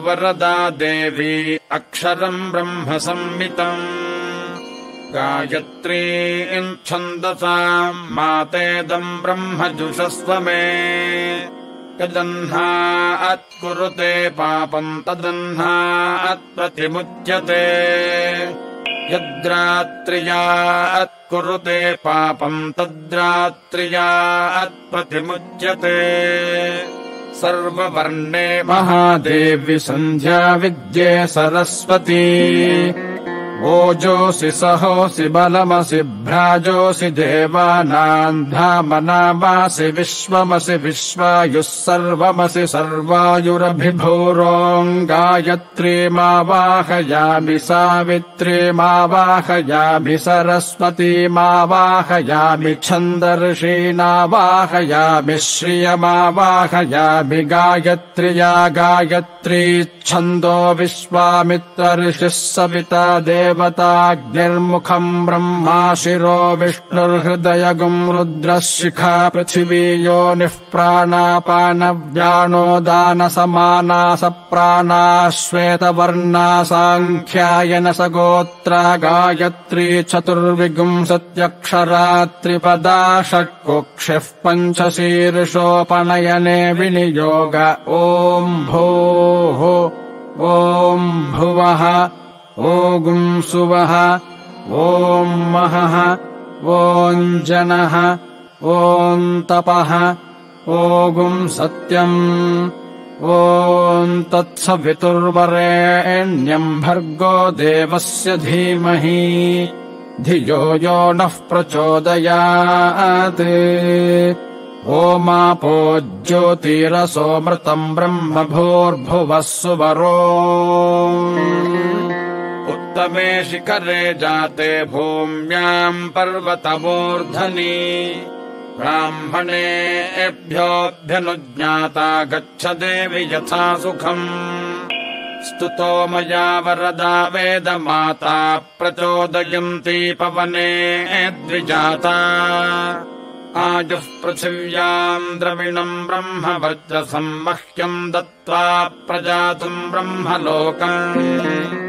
वरदा देवी अक्षरम् ब्रह्म संमितम्। गायत्रीम् छन्दसाम् मातेदम् ब्रह्म जुषस्व मे। यदह्ना अत्कुरुते पापम् तदह्ना अत्प्रतिमुच्यते यद्रात्र्या अत्कुरुते पापम् तद्रात्र्या अत्प्रतिमुच्यते सर्ववर्णे महादेवि सन्ध्या विद्ये सरस्वती ओजोऽसि सहोऽसि बलमसि भ्राजोऽसि देवानाम् धामनामासि विश्वमसि विश्वायुः सर्वमसि गायत्रीमावाहयामि सावित्रीमावाहयामि सरस्वतीमावाहयामि छन्दर्षीणावाहयामि श्रियमावाहयामि गायत्र्या गायत्री छन्दो विश्वामित्रऋषिः सविता देवताग्निर्मुखम् ब्रह्मा शिरो विष्णुर्हृदयगुम् रुद्रः शिखा पृथिवी योनिः प्राणापानव्यानो दानसमाना सप्राणा श्वेतवर्णा साङ्ख्यायन स गोत्रा गायत्री चतुर्विगुंसत्यक्षरा त्रिपदा षट्कुक्षिः पञ्चशीर्षोपनयने विनियोग। ॐ भोः ॐ भुवः ॐ सुवः ॐ महः ॐ जनः ॐ तपः ॐ सत्यम् ॐ तत्सवितुर्वरेण्यम् भर्गो देवस्य धीमहि धियो यो नः प्रचोदयात्। ओमापो ज्योतिरसोऽमृतम् ब्रह्म भूर्भुवः सुवरो उत्तमे शिखरे जाते भूम्याम् पर्वतमूर्धनि। ब्राह्मणेभ्योऽभ्यनुज्ञाता गच्छ देवि यथा सुखम्। स्तुतो मया वरदा वेदमाता प्रचोदयन्ती पवने द्विजाता। आयुः पृथिव्याम् द्रविणम् ब्रह्म वर्चसम् मह्यम् दत्त्वा प्रजातुम् ब्रह्मलोकम्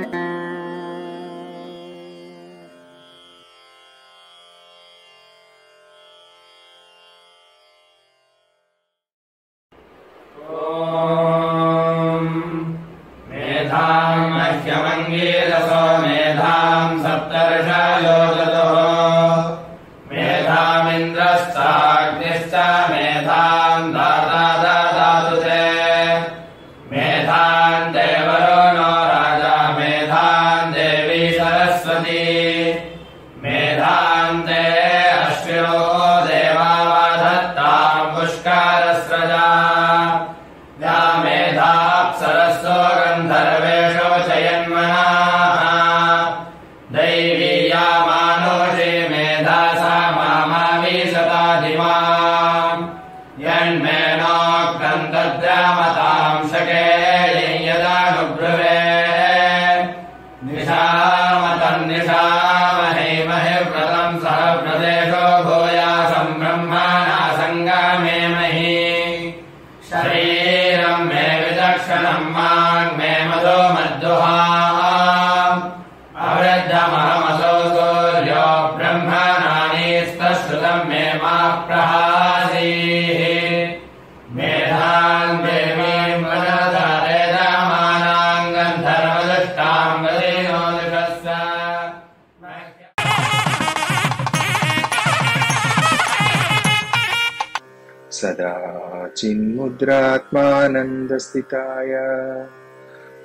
चिन्मुद्रात्मानन्दस्थिताय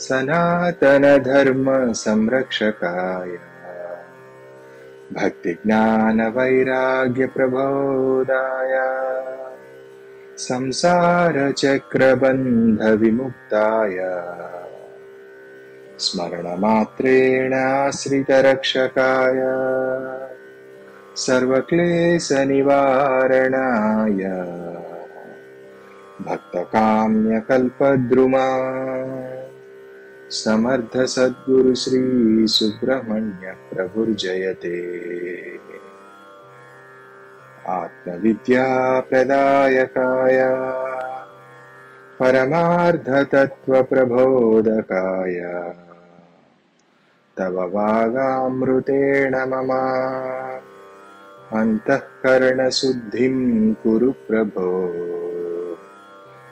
सनातनधर्मसंरक्षकाय। भक्तिज्ञानवैराग्यप्रबोधाय संसारचक्रबन्धविमुक्ताय। स्मरणमात्रेणाश्रितरक्षकाय सर्वक्लेशनिवारणाय भक्तकाम्यकल्पद्रुमा। समर्थ सद्गुरु श्री सुब्रह्मण्य प्रभुर्जयते आत्मविद्याप्रदायकाय परमार्धतत्त्वप्रबोधकाय। तव वागामृतेण मम अन्तःकरणशुद्धिं कुरु प्रभो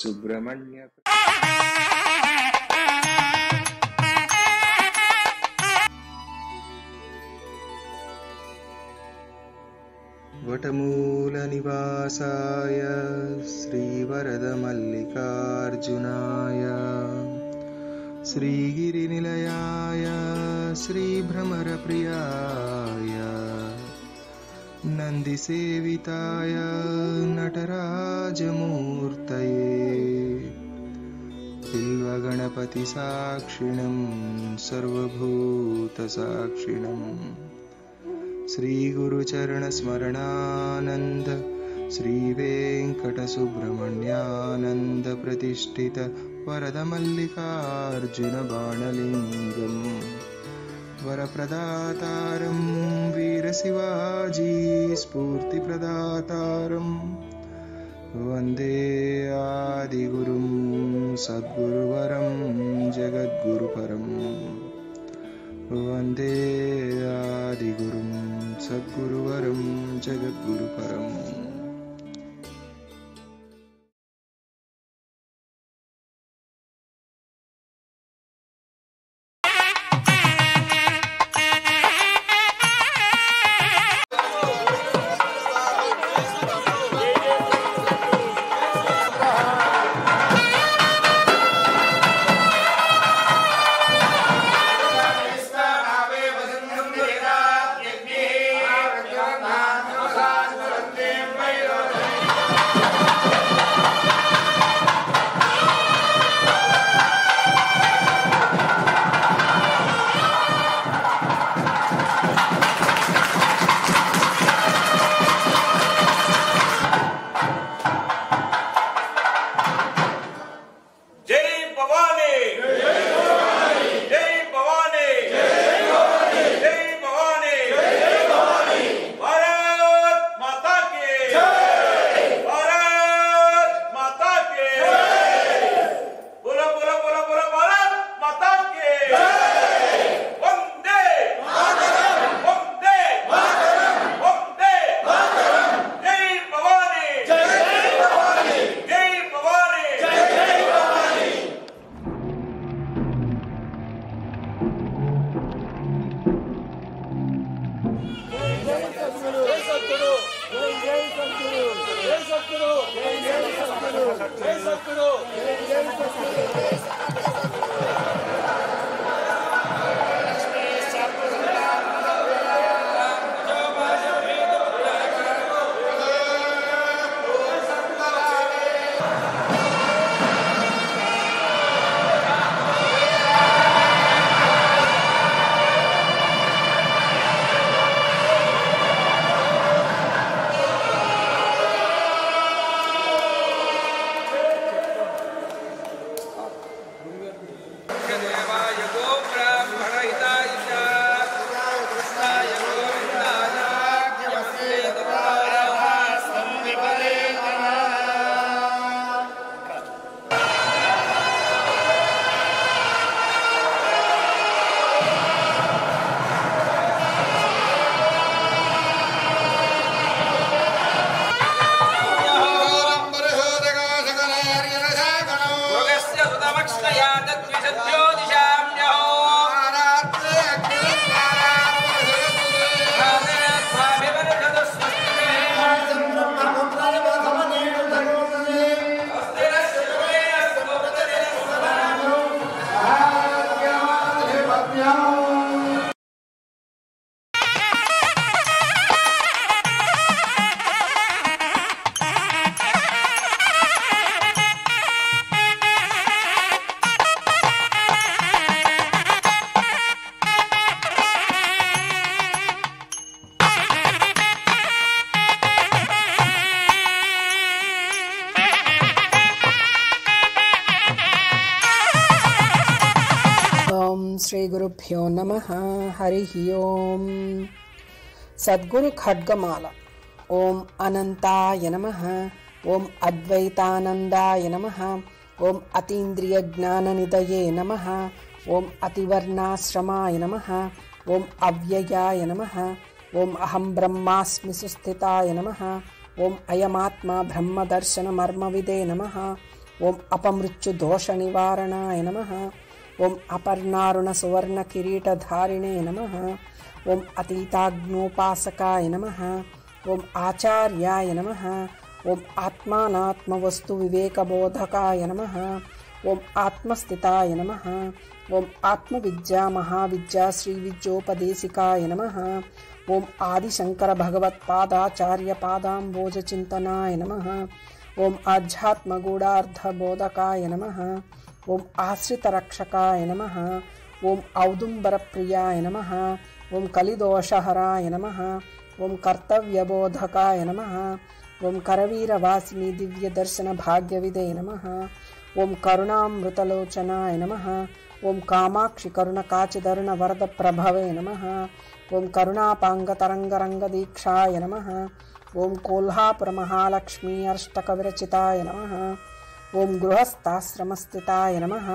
सुब्रह्मण्य वटमूलनिवासाय श्रीवरदमल्लिकार्जुनाय श्रीगिरिनिलयाय श्रीभ्रमरप्रियाय। नन्दिसेविताय नटराजमूर्तये। बिल्वगणपतिसाक्षिणम् सर्वभूतसाक्षिणम् श्रीगुरुचरणस्मरणानन्द श्रीवेङ्कटसुब्रह्मण्यानन्दप्रतिष्ठित वरदमल्लिकार्जुनबाणलिङ्गम् वरप्रदातारं वीरशिवाजी स्फूर्तिप्रदातारम् वन्दे आदिगुरुं सद्गुरुवरं जगद्गुरुपरम् वन्दे आदिगुरुं सद्गुरुवरं जगद्गुरुपरम् శ్రీ గురుభ్యో నమ. హరి ఓం. సద్గురు ఖడ్గమాల. ఓం అనంతాయ నమ. ఓం అద్వైతానందాయ నమ. ఓం అతీంద్రియ జ్ఞాన నిదయే నమ. ఓం అతివర్ణాశ్రమాయ నమ. ఓం అవ్యయాయ నమ. ఓం అహం బ్రహ్మాస్మి సుస్థితాయ నమ. ఓం అయమాత్మ బ్రహ్మదర్శనమర్మవిదే నమ. ఓం అపమృత్యుదోష నివారణాయ నమ. ओम अपर्णारुण सुवर्ण किरीट धारिणे नमः। ओम अतीताग्नोपासकाय नमः। ओम आचार्याय नमः। ओम आत्मानात्मवस्तु विवेकबोधकाय नमः। ओम आत्मस्थिताय नमः। ओम आत्मविद्या महाविद्या श्रीविद्योपदेशिकाय नमः। ओम आदिशंकर भगवत्पादाचार्य पादाम्बोजचिन्तनाय नमः। ओम आध्यात्मगूढार्थबोधकाय नमः। ॐ आश्रितरक्षकाय नमः। ॐ औदुम्बरप्रियाय नमः। ॐ कलिदोषहराय नमः। ॐ कर्तव्यबोधकाय नमः। ॐ करवीरवासिनि दिव्यदर्शनभाग्यविदे नमः। ॐ करुणामृतलोचनाय नमः। ॐ कामाक्षि करुणकाचिदरुणवरदप्रभवे नमः। ॐ करुणापाङ्गतरङ्गरङ्गदीक्षाय नमः। ॐ कोल्हापुरमहालक्ष्मी अष्टकविरचिताय नमः ॐ गृहस्थाश्रमस्थिताय नमः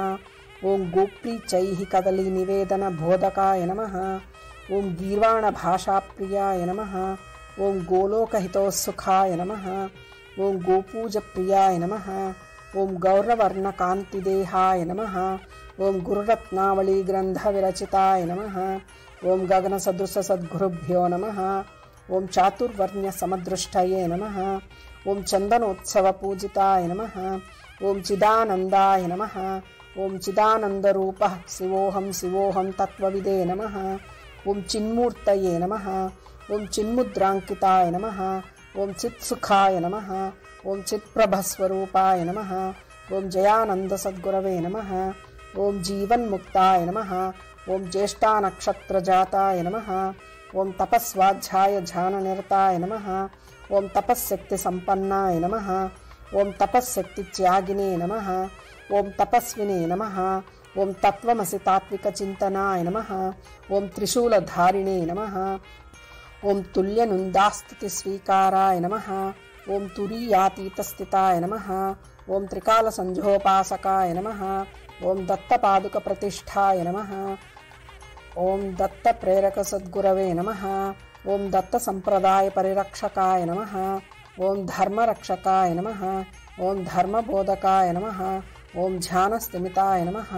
ॐ गोप्रीचैः कदलीनिवेदनबोधकाय नमः ॐ गीर्वाणभाषाप्रियाय नमः ॐ गोलोकहितोत्सुखाय नमः ॐ गोपूजप्रियाय नमः ॐ गौरवर्णकान्तिदेहाय नमः ॐ गुरुरत्नावलीग्रन्थविरचिताय नमः ॐ गगनसदृशसद्गुरुभ्यो नमः ॐ चातुर्वर्ण्यसमदृष्टये नमः ॐ ఓం చిదానందాయ నమ ఓం చిదానందరూప శివోహం శివోహం తత్వవిదే నమ ఓం చిన్మూర్తయే నమ ఓం చిన్ముద్రాంకితాయ నమ ఓం చిత్సుఖాయ నమ ఓం చిత్ప్రభస్వరూపాయ నమ ఓం జయానంద సద్గురవే నమ ఓం జీవన్ముక్తాయ నమ ఓం జ్యేష్ఠానక్షత్రజాతాయ నమ ఓం తపస్వాధ్యాయ ధ్యాననిరతాయ నమ ఓం తపశ్శక్తి సంపన్నాయ నమ ॐ तपःशक्तित्यागिने नमः ॐ तपस्विने नमः ॐ तत्त्वमसि तात्विकचिन्तनाय नमः ॐ त्रिशूलधारिणे नमः ॐ तुल्यनुन्दास्तुतिस्वीकाराय नमः ॐ तुरीयातीतस्थिताय नमः ॐ त्रिकालसन्ध्योपासकाय नमः ॐ दत्तपादुकप्रतिष्ठाय नमः ॐ दत्तप्रेरकसद्गुरवे नमः ॐ दत्तसम्प्रदायपरिरक्षकाय नमः ॐ धर्मरक्षकाय नमः ॐ धर्मबोधकाय नमः ॐ ध्यानस्तिमिताय नमः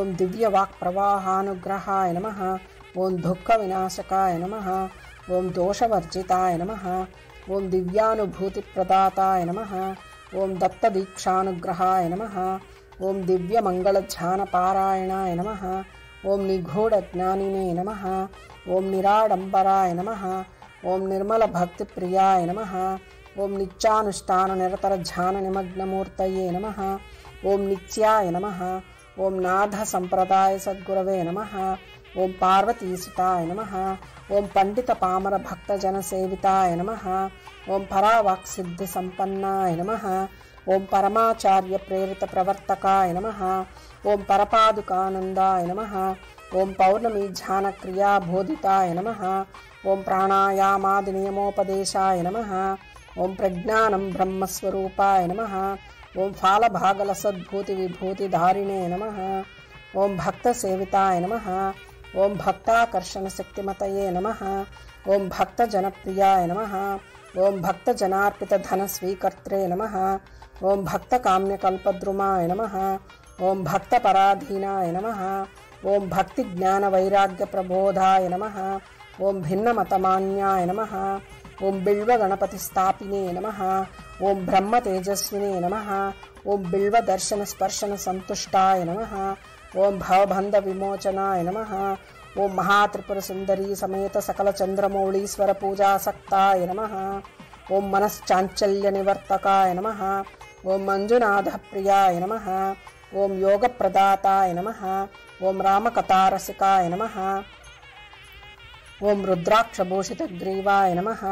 ॐ दिव्यवाक्प्रवाहानुग्रहाय नमः ॐ दुःखविनाशकाय नमः ॐ दोषवर्जिताय नमः ॐ दिव्यानुभूतिप्रदाताय नमः ॐ दत्तदीक्षानुग्रहाय नमः ॐ दिव्यमङ्गलध्यानपारायणाय नमः ॐ निगूढज्ञानिने नमः ॐ निराडम्बराय नमः ఓం నిర్మల భక్తి ప్రియాయ నమ. ఓం నిత్యానుష్ఠాన నిరతర ధ్యాన నిమగ్నమూర్తయే నమ. ఓం నిత్యాయ నమ. ఓం నాథ సంప్రదాయ సద్గురవే నమ. ఓం పార్వతీసుతాయ నమ. ఓం పండిత పామర భక్తజన సేవితాయ నమ. ఓం పరావాక్ సిద్ధి సంపన్నాయ నమ. ఓం పరమాచార్య ప్రేరిత ప్రవర్తకాయ నమ. ఓం పరపాదుకానందాయ నమ. ఓం పౌర్ణమి ధ్యాన క్రియా నమ. ॐ प्राणायामादिनियमोपदेशाय नमः। ॐ प्रज्ञानं ब्रह्मस्वरूपाय नमः। ॐ फालभागलसद्भूतिविभूतिधारिणे नमः। ॐ भक्तसेविताय नमः। ॐ भक्ताकर्षणशक्तिमतये नमः। ॐ भक्तजनप्रियाय नमः। ॐ भक्तजनार्पितधनस्वीकर्त्रे नमः। ॐ भक्तकाम्यकल्पद्रुमाय नमः। ॐ भक्तपराधीनाय नमः। ॐ भक्तिज्ञानवैराग्यप्रबोधाय नमः। ॐ भिन्नमतमान्याय नमः। ॐ बिल्वगणपतिस्थापिने नमः। ॐ ब्रह्मतेजस्विने नमः। ॐ बिल्वदर्शनस्पर्शनसन्तुष्टाय नमः। भवबन्धविमोचनाय नमः। ॐ महात्रिपुरसुन्दरी समेत सकलचन्द्रमौळीश्वरपूजासक्ताय नमः नमः। ॐ मञ्जुनाथप्रियाय नमः। ॐ योगप्रदाताय नमः। ॐ रामकथारसिकाय नमः। ॐ रुद्राक्षभूषितग्रीवाय नमः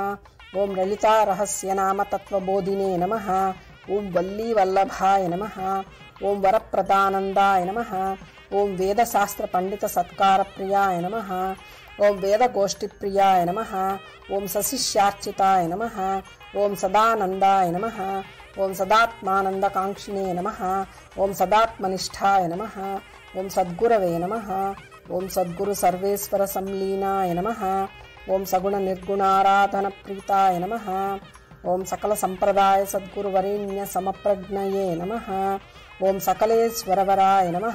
ॐ ललितारहस्यनामतत्त्वबोधिने नमः ॐ नम ओं ॐ वरप्रदानन्दाय नमः ॐ वेदशास्त्रपण्डितसत्कारप्रियाय नमः ॐ वेदगोष्ठिप्रियाय नम ओं सशिष्यार्चिताय नमः ॐ सदानन्दाय नमः ॐ सदात्मानन्दकाङ्क्षिणे नम ओं सदात्मनिष्ठाय नम ओं सद्गुरवे नमः ఓం సద్గురు సర్వేశ్వర సంలీనాయ నమ. ఓం సగుణ నిర్గుణారాధన ప్రీతాయ నమ. ఓం సకల సంప్రదాయ సద్గురు వరేణ్య సమప్రజ్ఞయే నమ. ఓం సకలేశ్వరవరాయ నమ.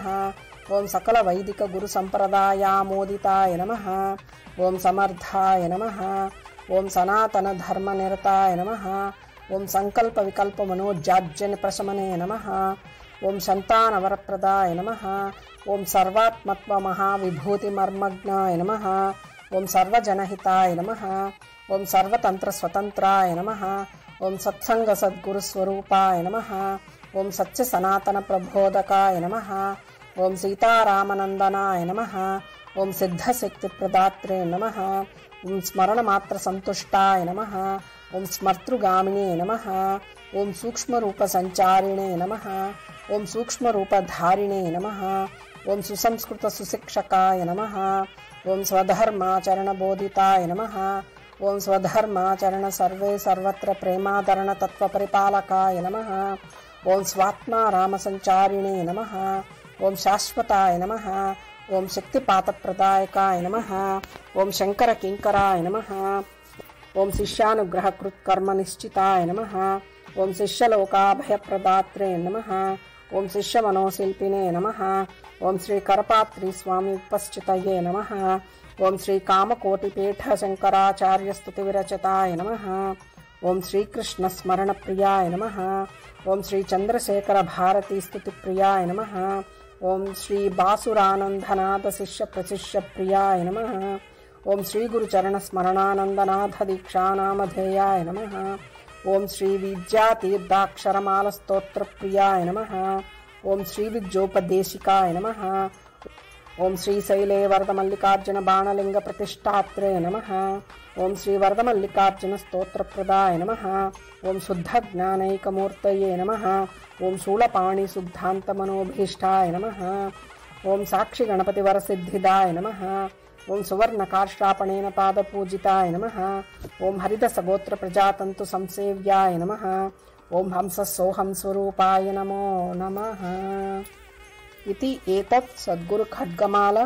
ఓం సకల వైదిక గురు సంప్రదాయామోదితాయ నమ. ఓం సమర్థాయ నమ. ఓం సనాతన ధర్మ నిరతాయ నమ. ఓం సంకల్ప వికల్ప మనోజాడ్య ప్రశమనే నమ. ఓం సంతానవరప్రదాయ నమ. ॐ सर्वात्मत्वमहाविभूतिमर्मज्ञाय नमः ॐ सर्वजनहिताय नमः ॐ सर्वतन्त्रस्वतन्त्राय नमः ॐ सत्सङ्गसद्गुरुस्वरूपाय नमः ॐ सत्यसनातनप्रबोधकाय नमः ॐ सीतारामनन्दनाय नमः ॐ सिद्धशक्तिप्रदात्रे नमः ॐ स्मरणमात्रसन्तुष्टाय नमः ॐ स्मर्तृगामिणे नमः ओं सूक्ष्मिणे नमः ओं सूक्ष्मरूपधारिणे नमः ओम सुसंस्कृत सुशिक्षकाय नमः। ओं स्वधर्माचरणबोधिताय नमः। ॐ स्वधर्माचरण सर्वे सर्वत्र प्रेमादरणतत्त्वपरिपालकाय नमः। ॐ स्वात्मा रामसञ्चारिणे नमः। ओं शाश्वताय नमः। ॐ शक्तिपातप्रदायकाय नमः। शंकर नम नमः। ॐ शिष्यानुग्रहकृत्कर्मनिश्चिताय नमः। ओं शिष्यलोकाभयप्रदात्रे नमः। ఓం శక్తిపాతప్రదాయకాయ నమ ఓం శంకర కింకరాయ నమ ఓం శిష్యానుగ్రహకృత్ కర్మ నిశ్చితాయ నమ ఓం శిష్యలోకాభయప్రదాత్రే నమ ఓం శిష్యమనోశిల్పినే నమ ఓం శ్రీ కరపాత్రి స్వామి ఉపస్థితయే నమ ఓం శ్రీ కామకోటిపీఠ శంకరాచార్య స్తుతి విరచతాయ నమ ఓం శ్రీకృష్ణ స్మరణ ప్రియాయ నమ ఓం శ్రీ చంద్రశేఖర భారతీ స్తుతి ప్రియాయ నమ ఓం శ్రీ బాసురానందనాథ శిష్య ప్రశిష్య ప్రియాయ నమ ఓం శ్రీ గురు చరణ స్మరణానందనాథ దీక్షానామధేయాయ నమ ॐ श्रीविद्यातीर्थाक्षरमालस्तोत्रप्रियाय नमः ॐ श्रीविद्योपदेशिकाय नमः ॐ श्रीशैले वरदमल्लिकार्जुनबाणलिङ्गप्रतिष्ठात्रे नमः ॐ श्रीवरदमल्लिकार्जुनस्तोत्रप्रदाय नमः ॐ शुद्धज्ञानैकमूर्तये नमः ॐ शूलपाणिशुद्धान्तमनोभीष्टाय नमः ॐ साक्षिगणपतिवरसिद्धिदाय नमः ఓం సువర్ణకార్షాపణేన పాదపూజితాయ నమ. ఓం హరిదసగోత్ర ప్రజాతంతు సంసేవ్యాయ నమ. ఓం హంస సోహం స్వరూపాయ నమో నమ. ఇది ఏతత్ సద్గురు ఖడ్గమాల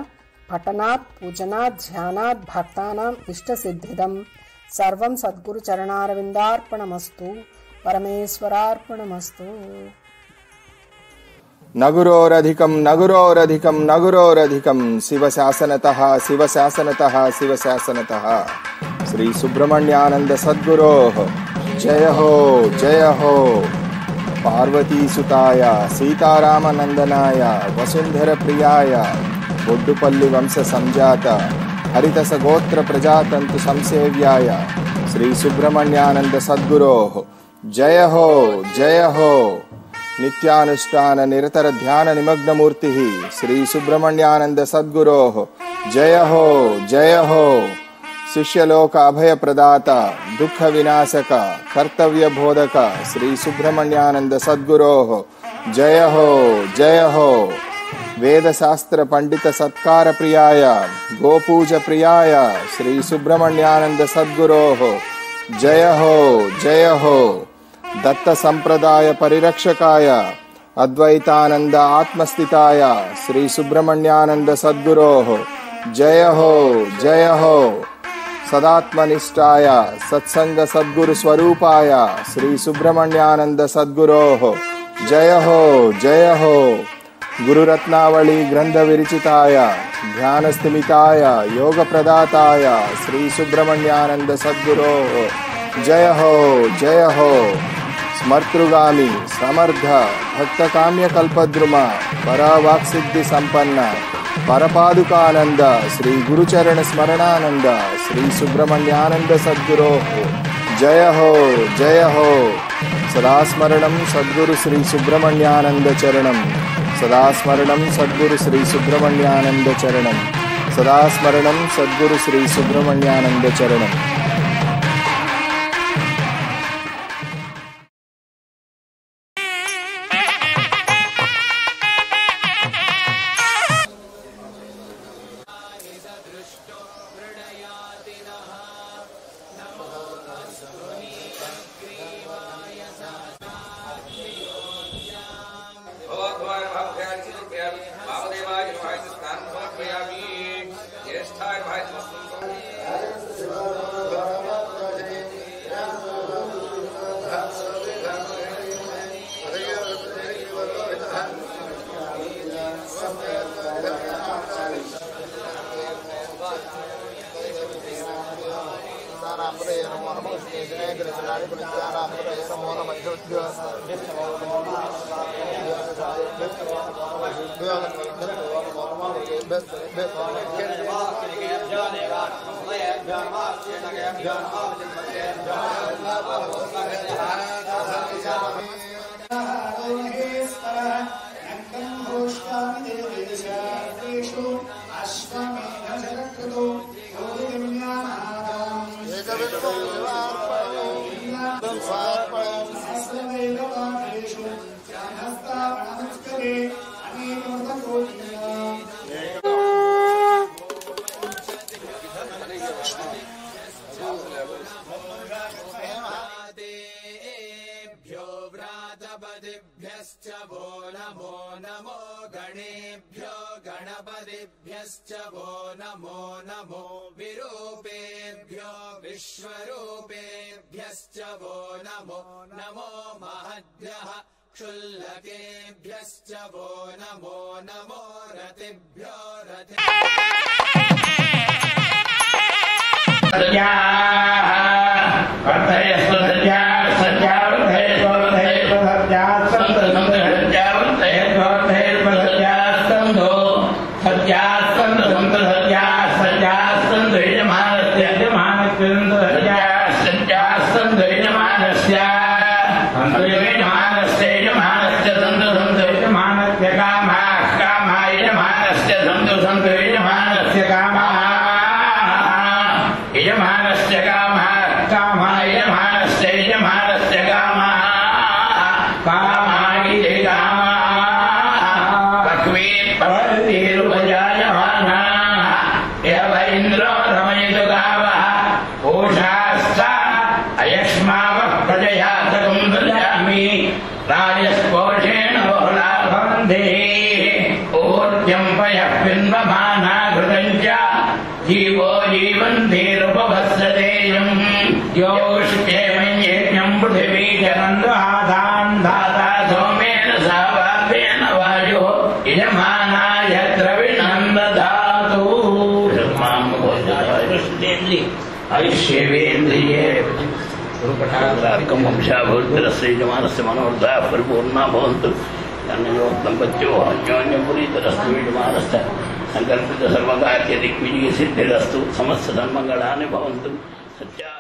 పఠనాత్ పూజనాత్ ధ్యానాత్ భక్తానాం ఇష్టసిద్ధిదం. సర్వం సద్గురు చరణారవిందార్పణమస్తు. పరమేశ్వరార్పణమస్తు. नगुरोरधिकं नगुरोरधिकं नगुरोरधिकं, शिवशासनतः शिवशासनतः शिवशासनतः। श्रीसुब्रह्मण्यानन्द सद्गुरोः, जय हो जय हो। पार्वतीसुताय सीतारामनन्दनाय, वसुन्धरप्रियाय वंशसञ्जात हरितसगोत्रप्रजातन्तु संसेव्याय। श्रीसुब्रह्मण्यानन्द सद्गुरोः, जय हो जय हो। नित्यानुष्ठान निरतर ध्यान निमग्न मूर्ति श्री सुब्रह्मण्यानंद सद्गुरोः। जय हो जय हो। शिष्यलोक अभय प्रदाता दुख विनाशक, कर्तव्य बोधक, श्री सुब्रह्मण्यानंद सद्गुरोः। जय हो जय हो। वेद शास्त्र पंडित सत्कार प्रियाय, गोपूज प्रियाय, श्री सुब्रह्मण्यानंद सद्गुरोः। जय हो जय हो। दत्त संप्रदाय परिरक्षकाय अद्वैतानंद आत्मस्थिताय श्री सुब्रह्मण्यानंद सद्गुरोः जय हो जय हो। सदात्मनिष्ठाय सत्संग सद्गुरु स्वरूपाय श्री सुब्रह्मण्यानंद सद्गुरोः जय हो जय हो। गुरुरत्नावली ग्रंथ विरचिताय ध्यानस्थिमिताय योग प्रदाताय श्री सुब्रह्मण्यानंद सद्गुरोः जय हो जय हो స్మర్తృగామి సమర్థ భక్త కామ్య కల్పద్రుమ పరావాక్సిద్ధి సంపన్న పరపాదుకానంద శ్రీ గురుచరణ స్మరణానంద శ్రీ సుబ్రహ్మణ్యానంద సద్గురో జయ హో జయ హో సదాస్మరణం సద్గురు శ్రీ సుబ్రహ్మణ్యానంద చరణం సదాస్మరణం సద్గురు శ్రీ సుబ్రహ్మణ్యానంద చరణం సదాస్మరణం సద్గురు శ్రీ సుబ్రహ్మణ్యానంద చరణం جان क्षुल्लकेभ्यश्च बो नमो न मोरतिभ्यो र राजस्पोषेण बहुलाभवन्धे ऊर्जम्पयः पिन्वमानाघृतम् च जीवो जीवन्धेरुपभस्रतेयम् योष्केमञ्जेज्ञम् पृथिवी जनन्द्रहाधान् धाता सोमेन सा वापेन वायुः यजमानाय द्रविणम् दधातु आयुष्यवे वंशाभिर्दरस्य मनोर्धापूर्णा भवन्तु तन्नयोक्तम्बच्यो अन्योन्यपुरीतरस्तुमानश्च सङ्कल्पितसर्वकार्यदिग्विजयसिद्धिरस्तु समस्तसन्मङ्गलानि भवन्तु। सत्या